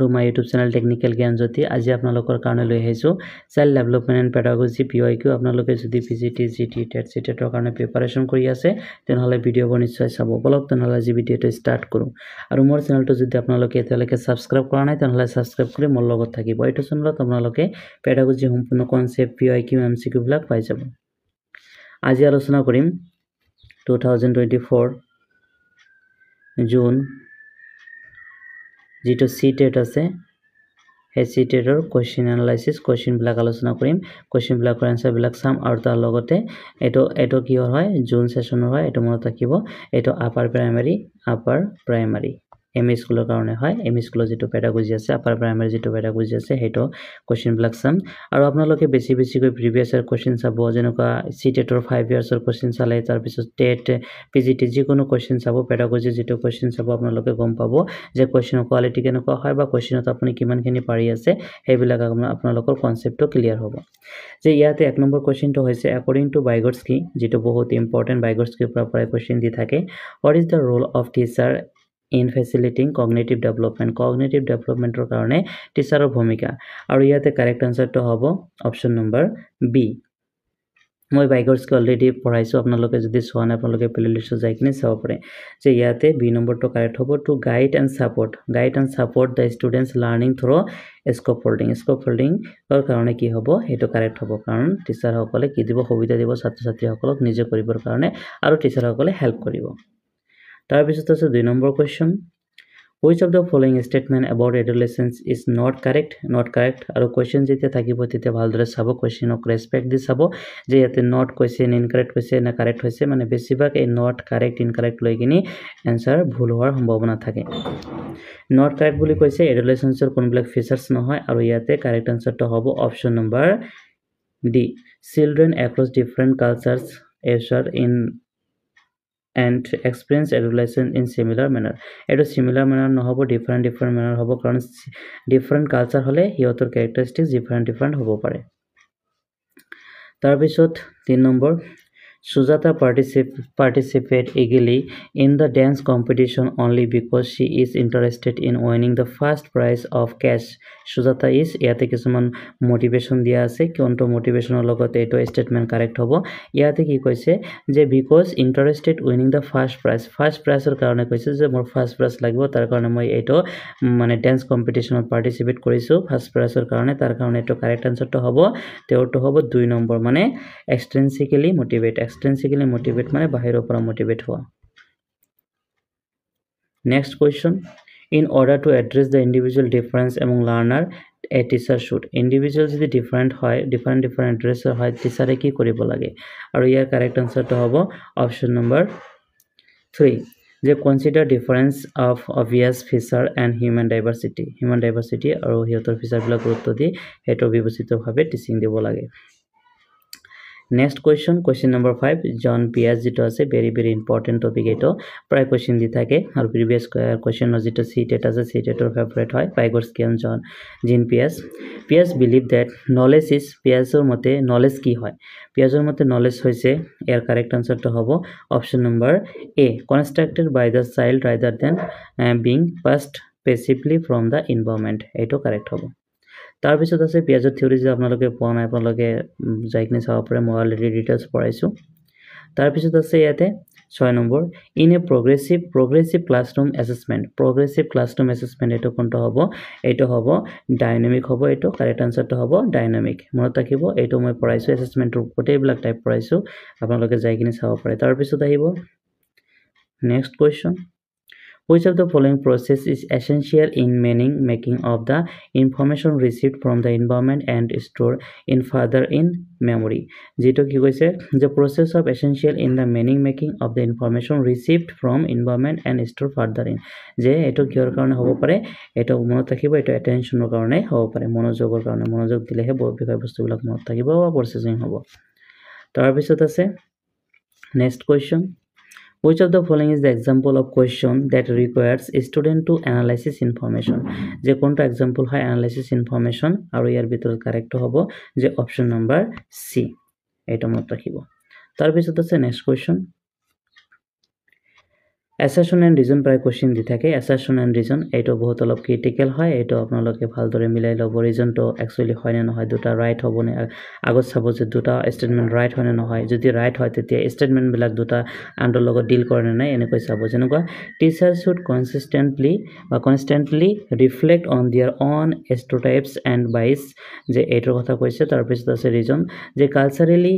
To my YouTube channel technical Gyan Jyoti. আজি আপোনালোকৰ কাৰণে লৈ আহিছোঁ child development and pedagogy P Y Q আপোনালোকে যদি P G T G T TET C টেটৰ কাৰণে প্ৰিপাৰেশ্যন কৰি আছে তেনেহ'লে ভিডিঅ'বোৰ নিশ্চয় চাব বলক তেনেহ'লে আজি ভিডিঅ'টো ষ্টাৰ্ট কৰোঁ। আৰু মোৰ চেনেলটো যদি আপোনালোকে এতিয়ালৈকে ছাবস্ক্ৰাইব কৰা নাই তেনেহ'লে ছাবস্ক্ৰাইব কৰি মোৰ লগত থাকিব। এইটো চেনেলত আপোনালোকে পেডাগজি সম্পূৰ্ণ concept P Y Q M C কিউবিলাক পাই যাব। আজি আলোচনা কৰিম two thousand twenty four June যিটো চি টেট আছে সেই চি টেটৰ কুৱেশ্যন এনালাইচিছ কুৱেশ্যনবিলাক আলোচনা কৰিম। কুৱেশ্যনবিলাকৰ এনচাৰবিলাক চাম আৰু তাৰ লগতে এইটো এইটো কিহৰ হয়? জুন ছেশ্যনৰ হয় এইটো মনত ৰাখিব। এইটো upper primary upper primary M E স্কুলৰ কাৰণে হয়। এম ই স্কুলৰ যিটো পেডাগজি আছে আপাৰ প্ৰাইমাৰী যিটো পেডাগজি আছে সেইটো কুৱেশ্যনবিলাক চাম। আৰু আপোনালোকে বেছি বেছিকৈ প্ৰিভিয়াছ ইয়াৰ কুৱেশ্যন চাব যেনেকুৱা চি টেটৰ ফাইভ ইয়াৰ্ছৰ কুৱেশ্যন চালে তাৰপিছত টেট পি জি টি যিকোনো কুৱেশ্যন চাব পেডাগজি যিটো কুৱেশ্যন চাব আপোনালোকে গম পাব যে কুৱেশ্যনৰ কোৱালিটি কেনেকুৱা হয় বা কুৱেশ্যনত আপুনি কিমানখিনি পাৰি আছে সেইবিলাক আপোনালোকৰ কনচেপ্টটো ক্লিয়াৰ হ'ব। যে ইয়াতে এক নম্বৰ কুৱেশ্যনটো হৈছে একৰ্ডিং টু বাইগৰ্ছ কি যিটো বহুত ইম্পৰ্টেণ্ট বাইগৰ্ছ কিৰ পৰা প্ৰায় কুৱেশ্যন দি থাকে what is the role of teacher in facilitating cognitive development cognitive ডেভেলপমেণ্টৰ কাৰণে টিচাৰৰ ভূমিকা। আৰু ইয়াতে কাৰেক্ট আনচাৰটো হ'ব অপশ্যন নম্বৰ বি মই বাইকৰ্ছকে অলৰেডি পঢ়াইছোঁ আপোনালোকে যদি চোৱা নাই আপোনালোকে প্লে লিষ্টত যাই কিনে চাব পাৰে যে ইয়াতে বি নম্বৰটো কাৰেক্ট হ'ব to guide and support guide and support the students learning through scaffolding scope ফল্ডিঙৰ কাৰণে কি হ'ব? সেইটো কাৰেক্ট হ'ব। কাৰণ টিচাৰসকলে কি দিব? সুবিধা দিব ছাত্ৰ ছাত্ৰীসকলক নিজে কৰিবৰ কাৰণে আৰু টিচাৰসকলে হেল্প কৰিব। তাৰপিছত আছে দুই number question which of the following statement about adolescence is not correct not correct আৰু কুৱেশ্যন যেতিয়া থাকিব তেতিয়া ভালদৰে চাব কুৱেশ্যনক ৰেচপেক্ট দি চাব যে ইয়াতে নট কৈছে ইনকাৰেক্ট হৈছে নে কাৰেক্ট হৈছে। মানে বেছিভাগ এই নট কাৰেক্ট ইনকাৰেক্ট লৈ কিনি এনচাৰ ভুল হোৱাৰ সম্ভাৱনা থাকে। নট কাৰেক্ট বুলি কৈছে এডুলেশ্যনছৰ কোনবিলাক ফিচাৰ্ছ নহয় আৰু ইয়াতে কাৰেক্ট এনচাৰটো হ'ব option number D children across different cultures assure in and experience education in similar manner এইটো চিমিলাৰ মেনাৰ নহ'ব ডিফাৰেণ্ট ডিফাৰেণ্ট মেনাৰ হ'ব কাৰণ ডিফাৰেণ্ট কালচাৰ হ'লে সিহঁতৰ কেৰেক্টাৰিষ্টিক ডিফাৰেণ্ট ডিফাৰেণ্ট হ'ব পাৰে। তাৰপিছত তিনি number Sujata particip participate eagerly in the dance competition only because she is interested in winning the first prize of cash. Sujata is ইয়াতে কিছুমান মোটিভেশ্যন দিয়া আছে কোনটো মোটিভেশ্যনৰ লগত এইটো ষ্টেটমেণ্ট কাৰেক্ট হ'ব? ইয়াতে কি কৈছে যে because interested winning the first prize first প্ৰাইজৰ কাৰণে কৈছে যে মোৰ ফাৰ্ষ্ট প্ৰাইজ লাগিব তাৰ কাৰণে মই এইটো মানে ডেন্স কম্পিটিশ্যনত পাৰ্টিচিপেট কৰিছোঁ। ফাৰ্ষ্ট প্ৰাইজৰ কাৰণে তাৰ কাৰণে এইটো কাৰেক্ট এনচাৰটো হ'ব। তেওঁৰটো হ'ব দুই নম্বৰ মানে এক্সটেন্সিকেলি মটিভেট এক্সটেন্সিকেলি মটিভেট মানে বাহিৰৰ পৰা মটিভেট হোৱা next question in order to address the individual difference among learner a teacher should individual যদি ডিফাৰেণ্ট হয় ডিফাৰেণ্ট ডিফাৰেণ্ট এড্ৰেছৰ হয় টিচাৰে কি কৰিব লাগে? আৰু ইয়াৰ কাৰেক্ট আনচাৰটো হ'ব অপশ্যন নম্বৰ থ্ৰী যে consider difference of obvious feature and human diversity human diversity আৰু সিহঁতৰ ফিচাৰবিলাক গুৰুত্ব দি সেইটো বিবেচিতভাৱে টিচিং দিব লাগে। Next question question number five John পিয়াজ যিটো আছে ভেৰি ভেৰি ইম্পৰ্টেণ্ট টপিক এইটো। প্ৰায় কুৱেশ্যন দি থাকে আৰু প্ৰিভিয়াছ কুৱেশ্যনৰ যিটো চি টেট আছে চি টেটৰ ফেভৰেট হয় পাইগৰ্ছ কিয়ন জন জিন পিয়াজ পিয়াজ বিলিভ ডেট নলেজ ইজ পিয়াজৰ মতে নলেজ কি হয়? পিয়াজৰ মতে নলেজ হৈছে ইয়াৰ কাৰেক্ট আনচাৰটো হ'ব option number A constructed by the child rather than being passed passively from the environment এইটো কাৰেক্ট হ'ব। তাৰপিছত আছে পিঁয়াজৰ থিয়ৰি যে আপোনালোকে পোৱা নাই আপোনালোকে যাই কিনে চাব পাৰে মই অলৰেডি ডিটেইলছ পঢ়াইছোঁ। তাৰপিছত আছে ইয়াতে ছয় number in a progressive progressive classroom assessment progressive classroom assessment এইটো কোনটো হ'ব? এইটো হ'ব ডাইনামিক হ'ব এইটো কাৰেক্ট আনচাৰটো হ'ব ডাইনামিক মনত ৰাখিব এইটো মই পঢ়াইছোঁ এছেছমেণ্টৰ গোটেইবিলাক টাইপ পঢ়াইছোঁ আপোনালোকে যাই কিনে চাব পাৰে। তাৰপিছত আহিব next question Which of the following process is essential in meaning making of the information received from the environment and stored in further in memory? যেটো কি কৈছে the process of essential in the meaning making of the information received from environment and stored further in যে এইটো কিহৰ কাৰণে হ'ব পাৰে এইটো মনত ৰাখিব এইটো এটেনশ্যনৰ কাৰণে হ'ব পাৰে মনোযোগৰ কাৰণে মনোযোগ দিলেহে বিষয়বস্তুবিলাক মনত থাকিব বা প্ৰচেছিং হ'ব তাৰপিছত আছে next question which of the following is the example of question that requires student to analysis information যে কোনটা এক্সাম্পল হয় অ্যানালাইসিস ইনফরমেশন আৰু ইয়াৰ ভিতৰত কাৰেক্ট হ'ব যে অপশ্যন নম্বৰ চি এইটো মনত ৰাখিব তাৰপিছত আছে next question assertion and reason প্ৰায় কুৱেশ্যন দি থাকে। এছাৰশ্যন এণ্ড ৰিজন এইটো বহুত অলপ ক্ৰিটিকেল হয়। এইটো আপোনালোকে ভালদৰে মিলাই ল'ব। ৰিজনটো একচুৱেলি হয়নে নহয় দুটা ৰাইট হ'বনে আগত চাব যে দুটা ষ্টেটমেণ্ট ৰাইট হয়নে নহয়। যদি ৰাইট হয় তেতিয়া ষ্টেটমেণ্টবিলাক দুটা আনটোৰ লগত ডিল কৰে নে নাই এনেকৈ চাব। যেনেকুৱা টিচাৰ শ্বুড কনচিষ্টেণ্টলি বা constantly reflect on their on stereotypes and bias যে এইটোৰ কথা কৈছে তাৰপিছত আছে ৰিজন যে culturally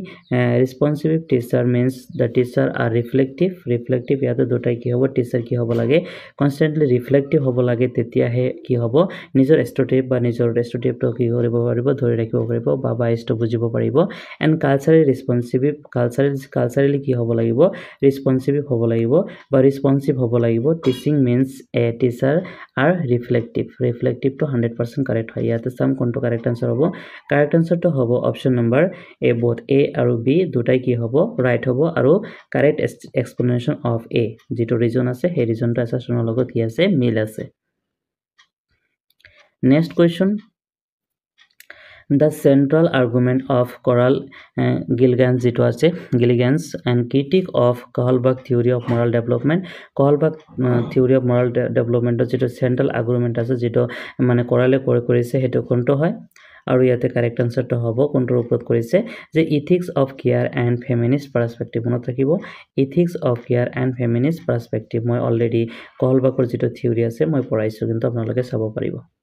responsive teacher means the teacher are reflective reflective ইয়াতে দুটাই কি হ'ব টিচাৰ কি হ'ব লাগে কনষ্টেণ্টলি ৰিফ্লেক্টিভ হ'ব লাগে তেতিয়াহে কি হ'ব নিজৰ ষ্ট্ৰটেপ বা নিজৰ ষ্ট্ৰটেপটো কি কৰিব পাৰিব ধৰি ৰাখিব পাৰিব বা বাইচটো বুজিব পাৰিব। And cultural responsive cultural culturally কি হ'ব লাগিব ৰেছপনচিভ হ'ব লাগিব বা ৰেছপনচিভ হ'ব লাগিব teaching means a teacher are reflective ৰিফ্লেক্টিভটো hundred percent correct হয়। ইয়াতে চাম কোনটো কাৰেক্ট আনচাৰ হ'ব? কাৰেক্ট আনচাৰটো হ'ব option number A both A আৰু বি দুটাই কি হ'ব ৰাইট হ'ব আৰু কাৰেক্ট এক্সপ্লেনেশ্যন অফ এ যিটো ৰিজন আছে সেই ৰিজনটো এছাৰশ্যনৰ লগত কি আছে মিল আছে। Next question the central argument of Carol Gilligan's যিটো আছে Gilligan's and critique of Kohlberg theory of moral development Kohlberg theory of moral ডেভেলপমেণ্টৰ যিটো চেণ্ট্ৰেল আৰ্গুমেণ্ট আছে যিটো মানে কৰালে কৰিছে সেইটো কোনটো হয়? আৰু ইয়াতে কাৰেক্ট আনচাৰটো হ'ব কোনটোৰ ওপৰত কৰিছে যে ethics of care and feminist perspective মনত থাকিব ethics of care and feminist perspective মই অলৰেডি কহলবাগৰ যিটো থিয়ৰী আছে মই পঢ়াইছোঁ কিন্তু আপোনালোকে চাব পাৰিব।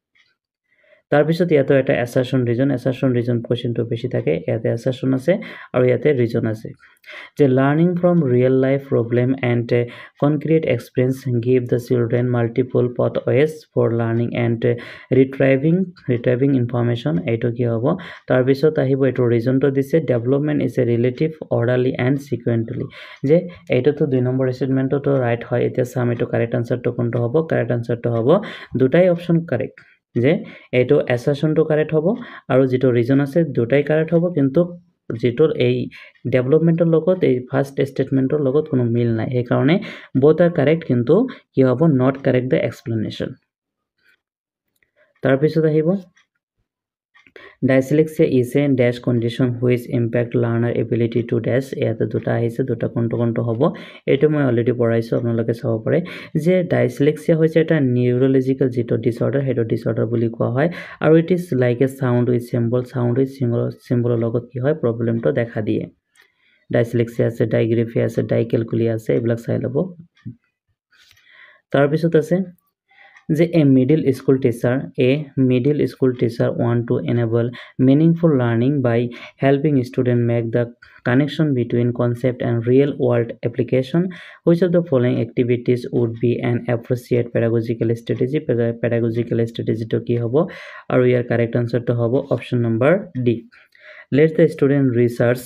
তাৰপিছত ইয়াতো এটা এছাৰশ্যন ৰিজন এছাৰশ্যন ৰিজন কুৱেশ্যনটো বেছি থাকে ইয়াতে এছাৰশ্যন আছে আৰু ইয়াতে ৰিজন আছে। যে learning from real life problem and concrete experience give the children multiple pathways for learning and retrieving retrieving information এইটো কি হ'ব? তাৰপিছত আহিব এইটো ৰিজনটো দিছে development is a relative orderly and sequentially যে এইটোতো দুই নম্বৰ ষ্টেটমেণ্টতো ৰাইট হয় এতিয়া চাম এইটো কাৰেক্ট আনচাৰটো কোনটো হ'ব? কাৰেক্ট আনচাৰটো হ'ব দুটাই অপশ্যন কাৰেক্ট যে এইটো এছাৰশ্যনটো কাৰেক্ট হ'ব আৰু যিটো ৰিজন আছে দুটাই কাৰেক্ট হ'ব কিন্তু যিটো এই ডেভেলপমেণ্টৰ লগত এই ফাৰ্ষ্ট ষ্টেটমেণ্টৰ লগত কোনো মিল নাই। সেইকাৰণে বোথ আৰ কাৰেক্ট কিন্তু কি হ'ব? নট কাৰেক্ট দ্য এক্সপ্লেনেশ্যন তাৰপিছত আহিব dyslexia is a dash condition which impact learner ability to ডেছ ইয়াতে দুটা আহিছে দুটা কোনটো কোনটো হ'ব এইটো মই অলৰেডি পঢ়াইছোঁ আপোনালোকে চাব পাৰে। যে ডাইচেলেক্সিয়া হৈছে এটা নিউৰলজিকেল যিটো ডিচঅৰ্ডাৰ সেইটো ডিচঅৰ্ডাৰ বুলি কোৱা হয় আৰু it is like a sound with symbol sound with symbol চিম্বলৰ লগত কি হয় প্ৰব্লেমটো দেখা দিয়ে। ডাইচেলেক্সিয়া আছে ডাইগ্ৰেফিয়া আছে ডাইকেলকুলিয়া আছে এইবিলাক চাই ল'ব। তাৰপিছত আছে যে a middle school teacher a middle school teacher one to enable meaningful learning by helping student make the connection between concept and real world application which of the following activities would be an appropriate pedagogical strategy pedagogical ষ্ট্ৰেটেজিটো কি হ'ব আৰু ইয়াৰ correct আনচাৰটো হ'ব option number D let the student research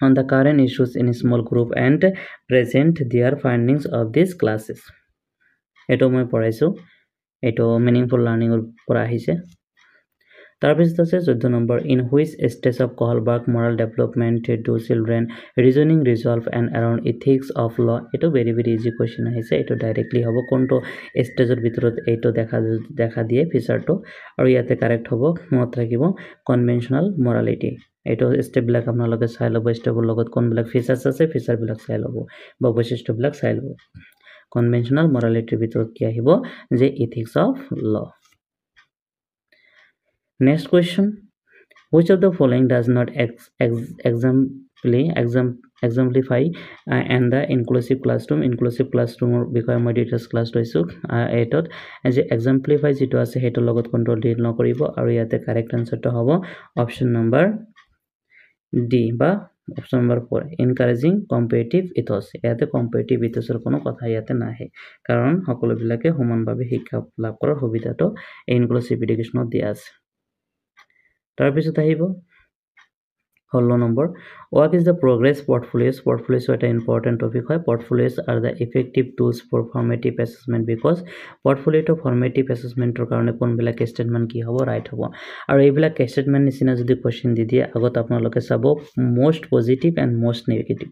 on the current issues in a small group and present their findings of these classes এইটো মই পঢ়াইছোঁ। এইটো meaningful লাৰ্ণিঙৰ পৰা আহিছে। তাৰপিছত আছে চৈধ্য number in which stage of Kohlberg moral development to children reasoning resolve and around ethics of law এইটো ভেৰি ভেৰি ইজি কুৱেশ্যন আহিছে। এইটো ডাইৰেক্টলি হ'ব। কোনটো ষ্টেজৰ ভিতৰত এইটো দেখা দেখা দিয়ে ফিচাৰটো? আৰু ইয়াতে কাৰেক্ট হ'ব। মনত ৰাখিব কনভেনশ্যনেল মৰালিটি এইটো ষ্টেপবিলাক আপোনালোকে চাই ল'ব। ষ্টেপৰ লগত কোনবিলাক ফিচাৰ্ছ আছে ফিচাৰবিলাক চাই ল'ব। বা বৈশিষ্ট্যবিলাক চাই ল'ব। কনভেনশ্যনেল মৰালিটিৰ ভিতৰত কি আহিব? যে ethics of law next question which of the following does not এক্সাম্পলি exam exemplify and the inclusive classroom inclusive ক্লাছৰুমৰ বিষয়ে মই ডিটেইলছ ক্লাছ লৈছোঁ এইটোত যে এক্সাম্পলিফাই যিটো আছে সেইটোৰ লগত কোনটো ডিল নকৰিব আৰু ইয়াতে কাৰেক্ট আনচাৰটো হ'ব অপশ্যন নম্বৰ ডি বা option number four encouraging competitive ethos ইয়াতে কম্পিটিভ ইথছৰ কোনো কথা ইয়াতে নাহে। কাৰণ সকলোবিলাকে সমানভাৱে শিক্ষা লাভ কৰাৰ সুবিধাটো ইনক্লুচিভ এডুকেশ্যনত দিয়া আছে। তাৰপিছত আহিব ষোল্ল number. What is the progress portfolios portfolios এটা ইম্পৰ্টেণ্ট টপিক হয়। Portfolios are the effective tools for formative assessment because পৰ্টফলিঅ'টো formative এছেচমেণ্টৰ কাৰণে কোনবিলাক ষ্টেটমেণ্ট কি হ'ব ৰাইট হ'ব। আৰু এইবিলাক ষ্টেটমেণ্ট নিচিনা যদি কুৱেশ্যন দি দিয়ে আগত আপোনালোকে চাব most positive and most negative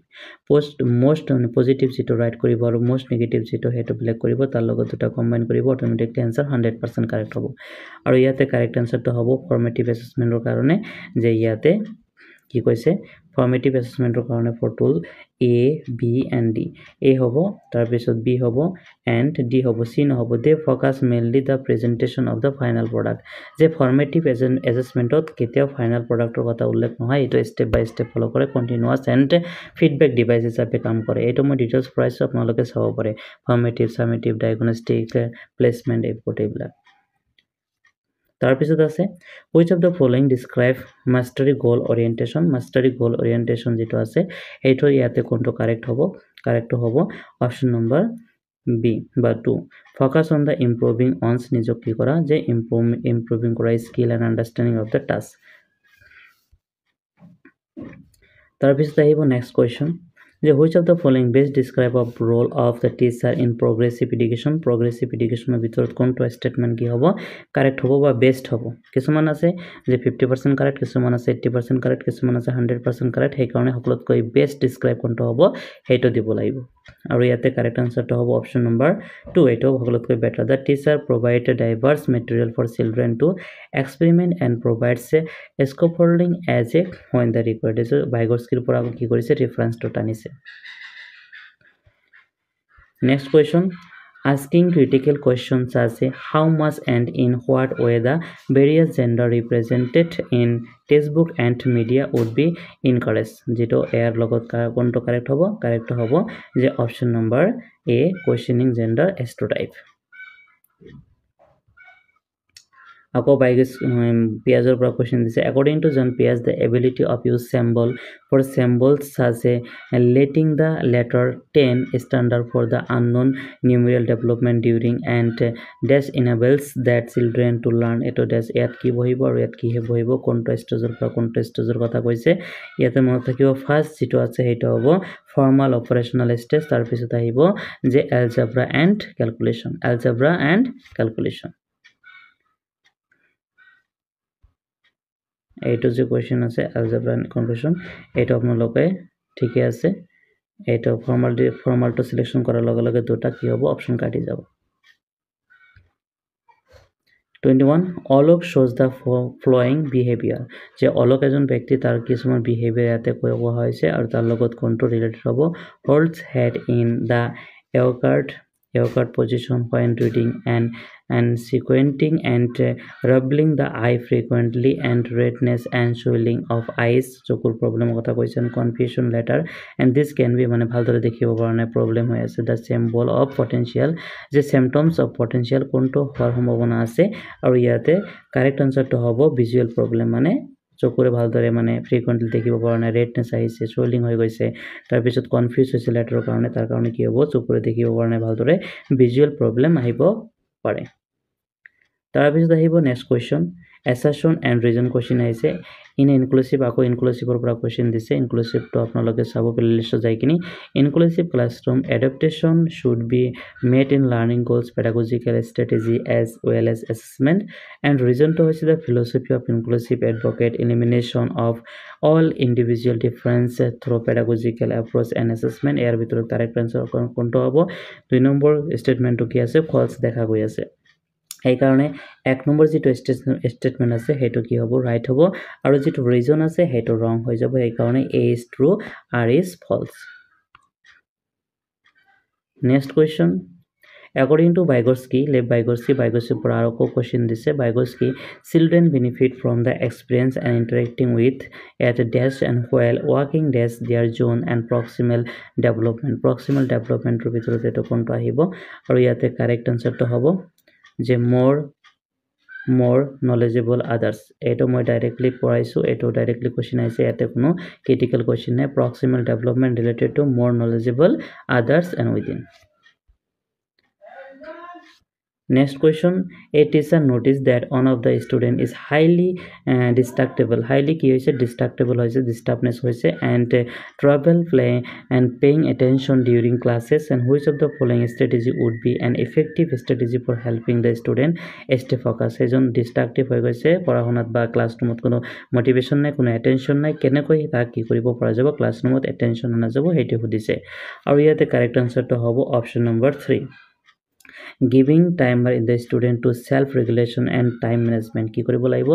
post most positive যিটো ৰাইট কৰিব আৰু মষ্ট নিগেটিভ যিটো সেইটো বেলেগ কৰিব তাৰ লগত দুটা কম্বাইন কৰিব automatically answer hundred percent correct হ'ব। আৰু ইয়াতে কাৰেক্ট এনচাৰটো হ'ব ফৰ্মেটিভ এছেচমেণ্টৰ কাৰণে যে ইয়াতে কি কৈছে? ফৰ্মেটিভ এছেচমেণ্টৰ কাৰণে for tool A B and D A হ'ব তাৰপিছত বি হ'ব এণ্ড ডি হ'ব। চি নহ'ব। They focus mainly the presentation of the final product যে ফৰ্মেটিভ এজেন এছেচমেণ্টত কেতিয়াও ফাইনেল প্ৰডাক্টৰ কথা উল্লেখ নহয় এইটো ষ্টেপ বাই ষ্টেপ ফ'ল' কৰে কণ্টিনিউৱাছ এণ্ড ফিডবেক ডিভাইচ হিচাপে কাম কৰে। এইটো মই ডিটেইলছ পঢ়াইছোঁ আপোনালোকে চাব পাৰে। ফৰ্মেটিভ চামেটিভ ডায়গনষ্টিক প্লেচমেণ্ট এইবোৰ এইবিলাক। তাৰপিছত আছে which of the following describe mastery goal orientation mastery গ'ল অৰিয়েণ্টেশ্যন যিটো আছে সেইটো ইয়াতে কোনটো কাৰেক্ট হ'ব? কাৰেক্টটো হ'ব অপশ্যন নম্বৰ বি বা to focus on the improving ones নিজক কি কৰা? যে ইম্প্ৰুভ ইম্প্ৰুভিং কৰা skill and understanding of the task তাৰপিছত আহিব নেক্সট কুৱেশ্যন যে which of the following best describe of role of the teacher in progressive education progressive এডুকেশ্যনৰ ভিতৰত কোনটো ষ্টেটমেণ্ট কি হ'ব? কাৰেক্ট হ'ব বা বেষ্ট হ'ব? কিছুমান আছে যে ফিফটি পাৰ্চেণ্ট কাৰেক্ট কিছুমান আছে এইট্টি পাৰ্চেণ্ট কাৰেক্ট কিছুমান আছে হাণ্ড্ৰেড পাৰ্চেণ্ট কাৰেক্ট সেইকাৰণে সকলোতকৈ বেষ্ট ডিছক্ৰাইব কোনটো হ'ব? সেইটো দিব লাগিব। আৰু ইয়াতে কাৰেক্ট আনচাৰটো হ'ব অপশ্যন নম্বৰ টু এইটো সকলোতকৈ better the teacher provide a diverse material for children to experiment and provides a scaffolding as a when the required এইটো বাইগৰ্স্কিৰ পৰা কি কৰিছে? ৰেফাৰেঞ্চটো টানিছে next question asking critical questions as how much and in what way the various gender represented in textbook and media would be encouraged যেটো এয়াৰ লগত কোনটো কাৰেক্ট হ'ব কাৰেক্ট হ'ব যে option number A questioning gender stereotype আকৌ biases পিয়াজৰ পৰা কুৱেশ্যন দিছে একৰ্ডিং টু জন পিয়াজ the ability of use symbol for symbols a letting the letter ten standard for the unknown numeral development during and dash enables that children to learn এইটো ডেছ ইয়াত কি বহিব আৰু ইয়াত কিহে বহিব কোনটো ষ্টেজৰ পৰা কোনটো ষ্টেজৰ কথা কৈছে ইয়াতে মনত থাকিব ফাৰ্ষ্ট যিটো আছে সেইটো হ'ব ফৰ্মাল অপাৰেশ্যনেল ষ্টেজ তাৰপিছত আহিব যে algebra and calculation algebra and calculation এইটো যে কুৱেশ্যন আছে এলজেব্ৰা এণ্ড কনক্লুশ্যন এইটো আপোনালোকে ঠিকে আছে। এইটো ফৰ্মাল ফৰ্মালটো চিলেকশ্যন কৰাৰ লগে লগে দুটা কি হ'ব অপশ্যন কাটি যাব। টুৱেণ্টি ওৱান অলক শ্ব'জ দ্য ফ্ল'য়িং বিহেভিয়াৰ যে অলক এজন ব্যক্তি তাৰ কিছুমান বিহেভিয়াৰ ইয়াতে কৈ কোৱা হৈছে আৰু তাৰ লগত কোনটো ৰিলেটেড হ'ব holds head in the awkward awkward position when reading and and sequenting and uh, rubbing the eye frequently and redness and swelling of eyes চকুৰ প্ৰব্লেম কথা কৈছে confusion letter and this can be মানে ভালদৰে দেখিব পৰা নাই problem হৈ আছে দ্য চেম্বল অফ পটেঞ্চিয়েল যে চেম্পটমছ অফ পটেঞ্চিয়েল কোনটো হোৱাৰ সম্ভাৱনা আছে আৰু ইয়াতে কাৰেক্ট আনচাৰটো হ'ব ভিজুৱেল প্ৰব্লেম মানে চকুৰে ভালদৰে মানে ফ্ৰিকুৱেণ্টলি দেখিব পৰা নাই ৰেডনেছ আহিছে চুৱেলিং হৈ গৈছে। তাৰপিছত কনফিউজ হৈছে লেটাৰৰ কাৰণে তাৰ কাৰণে কি হ'ব? চকুৰে দেখিব পৰা নাই ভালদৰে ভিজুৱেল প্ৰব্লেম আহিব পাৰে। তাৰপিছত আহিব next question assertion and reason question আহিছে ইন ইনক্লুচিভ আকৌ ইনক্লুচিভৰ পৰা কুৱেশ্যন দিছে ইনক্লুচিভটো আপোনালোকে চাব প্লে লিষ্টত যাই কিনি inclusive classroom adaptation should be made in learning goals pedagogical strategy as well as assessment and ৰিজনটো হৈছে the philosophy of inclusive advocate elimination of all individual difference through pedagogical approach and assessment ইয়াৰ ভিতৰত correct answer কোনটো হ'ব দুই number ষ্টেটমেণ্টটো কি আছে falls দেখা গৈ আছে সেইকাৰণে এক নম্বৰ যিটো ষ্টেট ষ্টেটমেণ্ট আছে সেইটো কি হ'ব? ৰাইট হ'ব। আৰু যিটো ৰিজন আছে সেইটো ৰং হৈ যাব। সেইকাৰণে A is true R is false next question according to Vygotsky Lev Vygotsky বাইগৰ্চিৰ পৰা আৰু আকৌ কুৱেশ্যন দিছে। Vygotsky children benefit from the experience and interacting with at desk and while working desk their zone and proximal development proximal ডেভেলপমেণ্টৰ ভিতৰত এইটো কোনটো আহিব? আৰু ইয়াতে কাৰেক্ট এনচাৰটো হ'ব। যে মোৰ মোৰ নলেজেবল আদাৰ্ছ এইটো মই ডাইৰেক্টলি পঢ়াইছোঁ এইটো ডাইৰেক্টলি কুৱেশ্যন আহিছে ইয়াতে কোনো ক্ৰিটিকেল কুৱেশ্যন নাই। Proximal development related to more knowledgeable others and within Next question, a teacher noticed that one of the student is highly uh, distractible. Highly কি হৈছে distractible হৈছে disturbance হৈছে and uh, trouble play and paying attention during classes and which of the following strategy would be an effective strategy for helping the student stay focused সেইজন ডিষ্ট্ৰাক্টিভ হৈ গৈছে পঢ়া শুনাত বা ক্লাছৰুমত কোনো মটিভেশ্যন নাই কোনো এটেনশ্যন নাই কেনেকৈ তাক কি কৰিব পৰা যাব ক্লাছৰুমত এটেনশ্যন অনা যাব সেইটো সুধিছে আৰু ইয়াতে কাৰেক্ট আনচাৰটো হ'ব option number three giving timer in the student to self regulation and time management কি কৰিব লাগিব?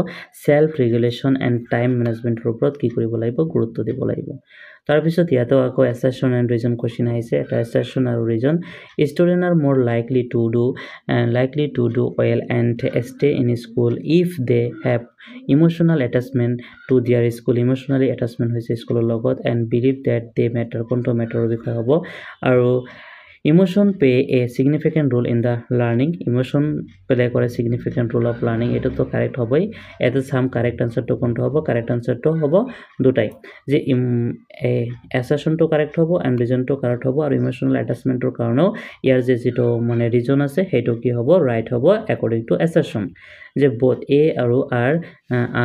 ছেল্ফ ৰেগুলেশ্যন এণ্ড টাইম মেনেজমেণ্টৰ ওপৰত কি কৰিব লাগিব? গুৰুত্ব দিব লাগিব। তাৰপিছত ইয়াতো আকৌ এছেশ্যন এণ্ড ৰিজন কুৱেশ্যন আহিছে। এটা এছেশ্যন আৰু reason student are more likely to do likely to do well and stay in school if they have emotional attachment to their school emotionally attachment হৈছে স্কুলৰ লগত and believe that they matter কোনটো মেটাৰৰ বিষয়ে হ'ব? আৰু emotion pay a significant role in the learning emotion play কৰে significant role of learning এইটোতো কাৰেক্ট হ'বই। ইয়াতে চাম কাৰেক্ট আনচাৰটো কোনটো হ'ব? কাৰেক্ট আনচাৰটো হ'ব দুটাই। যে এছাৰশ্যনটো কাৰেক্ট হ'ব এণ্ড ৰিজনটো কাৰেক্ট হ'ব। আৰু ইম'শ্যনেল এটাচমেণ্টৰ কাৰণেও ইয়াৰ যে যিটো মানে ৰিজন আছে সেইটো কি হ'ব? ৰাইট হ'ব একৰ্ডিং টু এছাৰশ্যন যে বোথ এ আৰু R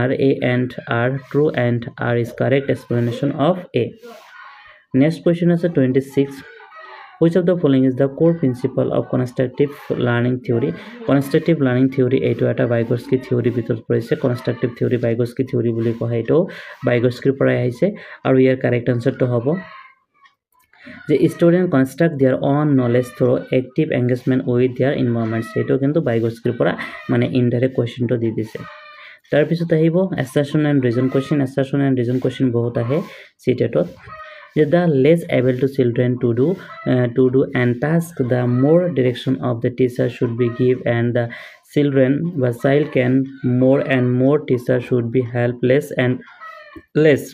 R A and R true and R is correct explanation of A next question আছে twenty six which of the following is the core principle of constructive learning theory? Constructive learning theory এইটো এটা বাইগস্কি theory ভিতৰত পৰিছে constructive theory বাইগস্কি বুলি কোৱা হয়। এইটো বাইগস্কিৰ পৰাই আহিছে। আৰু ইয়াৰ কাৰেক্ট আনচাৰটো হ'ব যে student construct their on knowledge through active engagement with their environments সেইটো কিন্তু বাইগস্কিৰ পৰা মানে ইনডাইৰেক্ট কুৱেশ্যনটো দি দিছে। তাৰপিছত আহিব assertion and reason question assertion and reason question বহুত আহে। চিটেটত the less able to children to do uh, to do and task the more direction of the teacher should be give and the children the child can more and more teacher should be helpless and less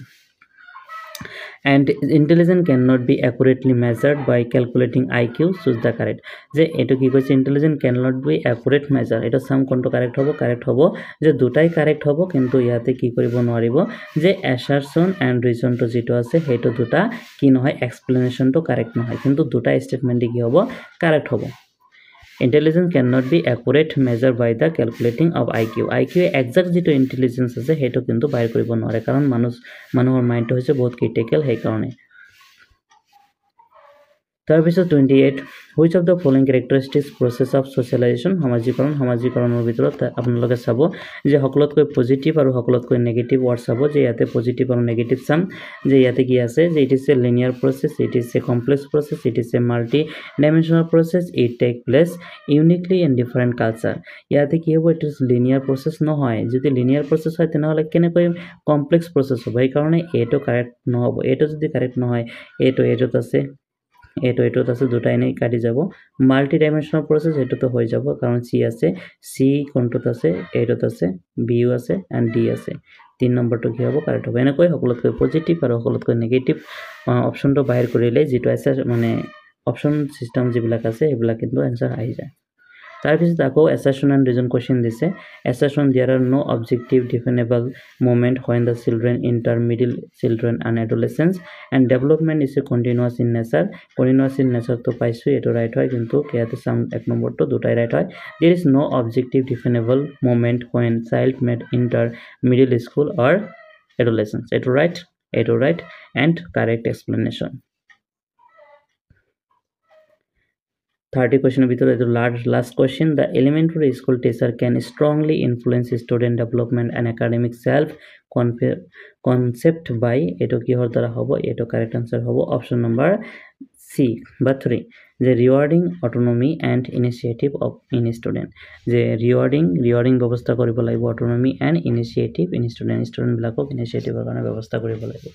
and intelligence cannot be accurately measured by calculating IQ choose the correct. যে এইটো কি কৈছে? Intelligent can not be accurate measure এইটো চাম কোনটো correct হ'ব? Correct হ'ব। যে দুটাই কাৰেক্ট হ'ব কিন্তু ইয়াতে কি কৰিব নোৱাৰিব? যে এছাৰচন এণ্ড ৰিজনটো যিটো আছে সেইটো দুটা কি নহয়? এক্সপ্লেনেশ্যনটো কাৰেক্ট নহয়। কিন্তু দুটা ষ্টেটমেণ্টে কি হ'ব? কাৰেক্ট হ'ব। Intelligence can not be accurate measure by the calculating of I Q I Q exact যিটো ইণ্টেলিজেঞ্চ আছে সেইটো কিন্তু বাহিৰ কৰিব নোৱাৰে। কাৰণ মানুহ মানুহৰ মাইণ্ডটো হৈছে বহুত ক্ৰিটিকেল সেইকাৰণে। তাৰপিছত twenty eight which of the following characteristics process of socialization সামাজিকৰণ সামাজিকৰণৰ ভিতৰত আপোনালোকে চাব যে সকলোতকৈ পজিটিভ আৰু সকলোতকৈ নেগেটিভ ৱাৰ্ড চাব যে ইয়াতে পজিটিভ আৰু নেগেটিভ চাম যে ইয়াতে কি আছে যে it is a linear process it is a complex process it is a multi dimensional process it take place uniquely in different culture ইয়াতে কি হ'ব ইট ইজ লিনিয়াৰ প্ৰচেছ নহয়। যদি লিনিয়াৰ প্ৰচেছ হয় তেনেহ'লে কেনেকৈ কমপ্লেক্স প্ৰচেছ হ'ব? সেইকাৰণে এইটো কাৰেক্ট নহ'ব। এইটো যদি কাৰেক্ট নহয় এইটো এইটোত আছে। এইটো এইটোত আছে দুটা এনেই কাটি যাব। মাল্টি ডাইমেনশ্যনেল প্ৰচেছ সেইটোতো হৈ যাব কাৰণ চি আছে। চি কোনটোত আছে? এইটোত আছে বিও আছে এণ্ড ডি আছে। তিনি নম্বৰটো কি হ'ব? কাৰেক্ট হ'ব। এনেকৈ সকলোতকৈ পজিটিভ আৰু সকলোতকৈ নিগেটিভ অপশ্যনটো বাহিৰ কৰিলে যিটো আছে মানে অপশ্যন ছিষ্টেম যিবিলাক আছে সেইবিলাক কিন্তু এনচাৰ আহি যায়। তাৰপিছত আকৌ এছাৰশ্যন এণ্ড ৰিজন কুৱেশ্যন দিছে। Assertion there are no' objective definable moment when the children enter middle children and adolescence and development is a continuous in nature continuous in নেচাৰটো পাইছোঁ এইটো ৰাইট হয় কিন্তু ইয়াতে চাম এক নম্বৰটো দুটাই ৰাইট হয়। There is no' objective definable moment when child made inter middle school or adolescence এইটো ৰাইট এইটো right and correct explanation thirty কুৱেশ্যনৰ ভিতৰত এইটো large last question the elementary school teacher can strongly influence student development and academic self কনফে concept by এইটো কিহৰ দ্বাৰা হ'ব? এইটো correct answer হ'ব। অপশ্যন নম্বৰ চি বা থ্ৰী যে rewarding autonomy and initiative of in student যে ৰিৱাৰ্ডিং ৰিৱাৰ্ডিং ব্যৱস্থা কৰিব লাগিব autonomy and initiative in student ষ্টুডেণ্টবিলাকক ইনিচিয়েটিভৰ কাৰণে ব্যৱস্থা কৰিব লাগিব।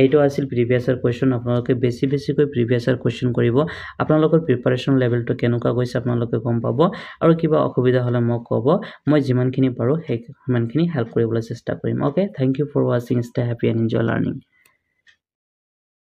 এইটো আছিল প্ৰিভিয়াছৰ কুৱেশ্যন আপোনালোকে বেছি বেছিকৈ প্ৰিভিয়াছৰ কুৱেশ্যন কৰিব। আপোনালোকৰ প্ৰিপাৰেশ্যন লেভেলটো কেনেকুৱা গৈছে আপোনালোকে গম পাব। আৰু কিবা অসুবিধা হ'লে মোক ক'ব। মই যিমানখিনি পাৰোঁ সেই সিমানখিনি হেল্প কৰিবলৈ চেষ্টা কৰিম। অ'কে থেংক ইউ ফৰ ৱাচিং stay happy and enjoy learning